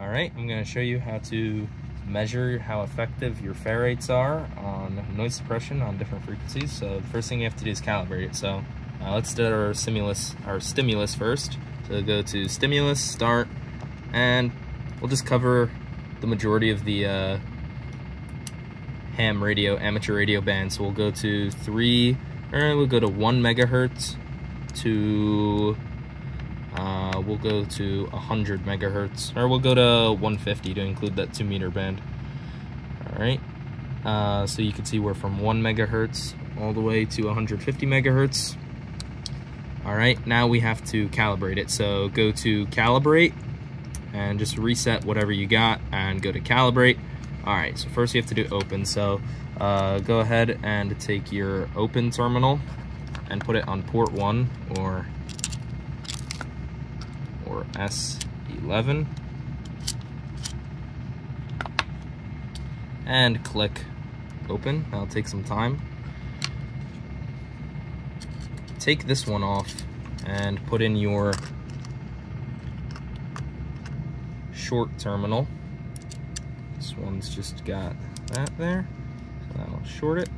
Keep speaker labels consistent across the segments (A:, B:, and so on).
A: All right, I'm gonna show you how to measure how effective your ferrites are on noise suppression on different frequencies. So the first thing you have to do is calibrate it. So uh, let's do our stimulus, our stimulus first. So go to stimulus, start, and we'll just cover the majority of the uh, ham radio, amateur radio band. So we'll go to three, or we'll go to one megahertz to uh, we'll go to 100 megahertz, or we'll go to 150 to include that 2 meter band. Alright, uh, so you can see we're from 1 megahertz all the way to 150 megahertz. Alright, now we have to calibrate it. So go to calibrate and just reset whatever you got and go to calibrate. Alright, so first you have to do open. So uh, go ahead and take your open terminal and put it on port 1 or or S11 and click open. That'll take some time. Take this one off and put in your short terminal. This one's just got that there, so that'll short it.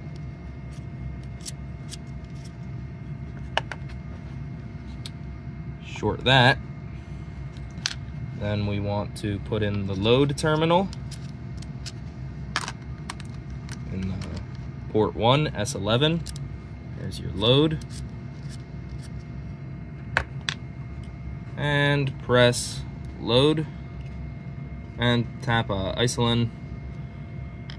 A: Short that. Then we want to put in the load terminal in port 1 S11. There's your load. And press load and tap uh, Isolin.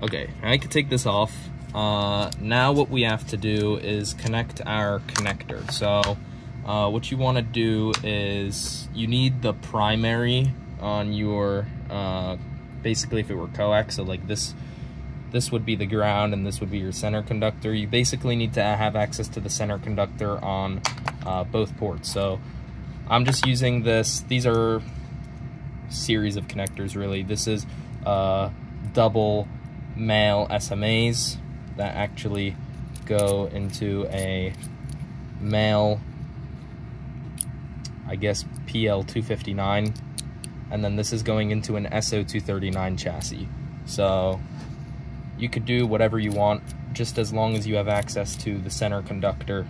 A: Okay, I can take this off. Uh, now what we have to do is connect our connector. So uh, what you want to do is you need the primary on your uh, basically if it were coax so like this this would be the ground and this would be your center conductor. You basically need to have access to the center conductor on uh, both ports. So I'm just using this. These are series of connectors really. This is uh, double male SMAs that actually go into a male I guess PL259 and then this is going into an SO239 chassis. So you could do whatever you want just as long as you have access to the center conductor.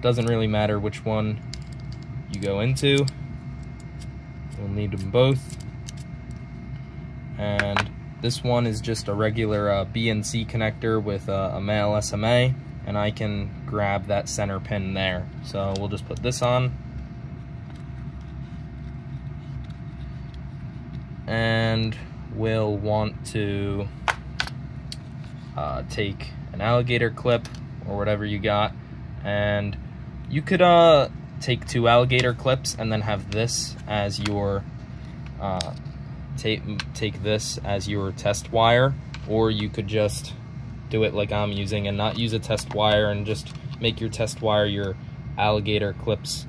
A: Doesn't really matter which one you go into. You'll need them both. And this one is just a regular uh, BNC connector with uh, a male SMA and I can grab that center pin there. So we'll just put this on. And we'll want to uh, take an alligator clip or whatever you got and you could uh, take two alligator clips and then have this as your uh, take, take this as your test wire or you could just do it like I'm using and not use a test wire and just make your test wire your alligator clips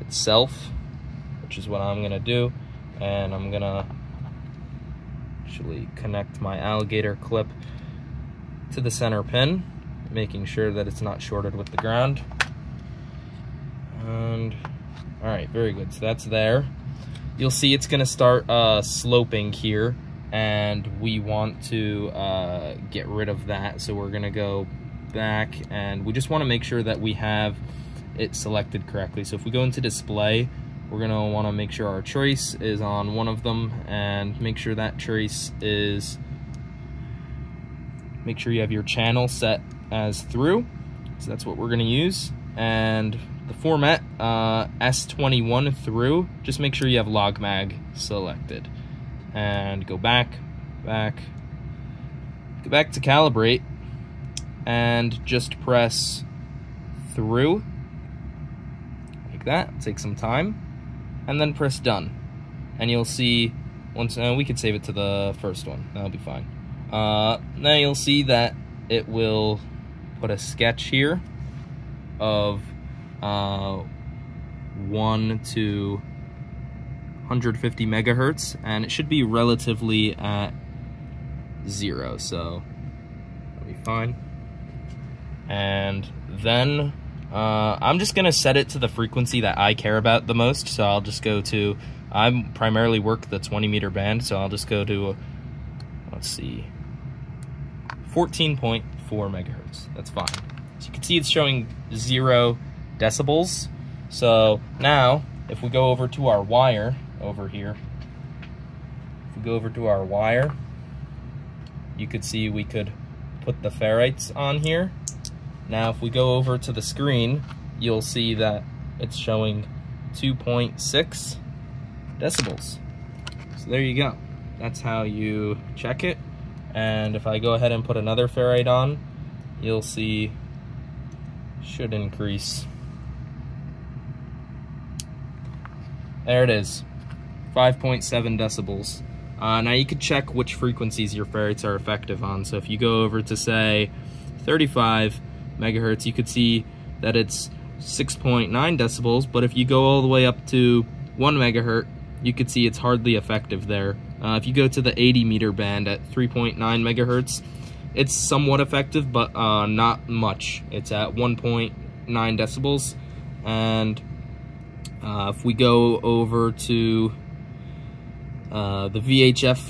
A: itself, which is what I'm gonna do. And I'm gonna actually connect my alligator clip to the center pin, making sure that it's not shorted with the ground. And, all right, very good, so that's there. You'll see it's gonna start uh, sloping here and we want to uh, get rid of that. So we're gonna go back and we just wanna make sure that we have it selected correctly. So if we go into display, we're gonna wanna make sure our trace is on one of them and make sure that trace is, make sure you have your channel set as through. So that's what we're gonna use. And the format, uh, S21 through, just make sure you have log mag selected and go back, back, go back to calibrate, and just press through, like that, take some time, and then press done. And you'll see, once, uh, we could save it to the first one, that'll be fine. Uh, now you'll see that it will put a sketch here of uh, 1 to 150 megahertz, and it should be relatively at zero, so that'll be fine. And then uh, I'm just gonna set it to the frequency that I care about the most, so I'll just go to I primarily work the 20 meter band, so I'll just go to, let's see, 14.4 megahertz. That's fine. So you can see it's showing zero decibels. So now, if we go over to our wire over here, if we go over to our wire, you could see we could put the ferrites on here. Now, if we go over to the screen, you'll see that it's showing 2.6 decibels. So there you go. That's how you check it. And if I go ahead and put another ferrite on, you'll see should increase. There it is, 5.7 decibels. Uh, now you could check which frequencies your ferrites are effective on. So if you go over to say 35 megahertz, you could see that it's 6.9 decibels, but if you go all the way up to 1 megahertz, you could see it's hardly effective there. Uh, if you go to the 80 meter band at 3.9 megahertz, it's somewhat effective, but uh, not much. It's at 1.9 decibels, and uh, if we go over to uh, the VHF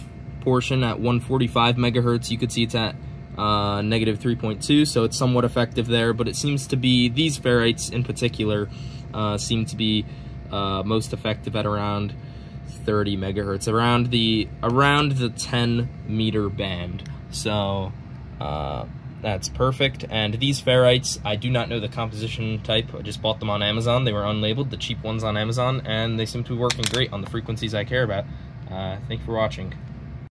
A: portion at 145 megahertz, you could see it's at uh, negative 3.2, so it's somewhat effective there, but it seems to be, these ferrites in particular, uh, seem to be uh, most effective at around 30 megahertz, around the, around the 10 meter band. So, uh, that's perfect. And these ferrites, I do not know the composition type. I just bought them on Amazon. They were unlabeled, the cheap ones on Amazon, and they seem to be working great on the frequencies I care about. Uh, thank you for watching.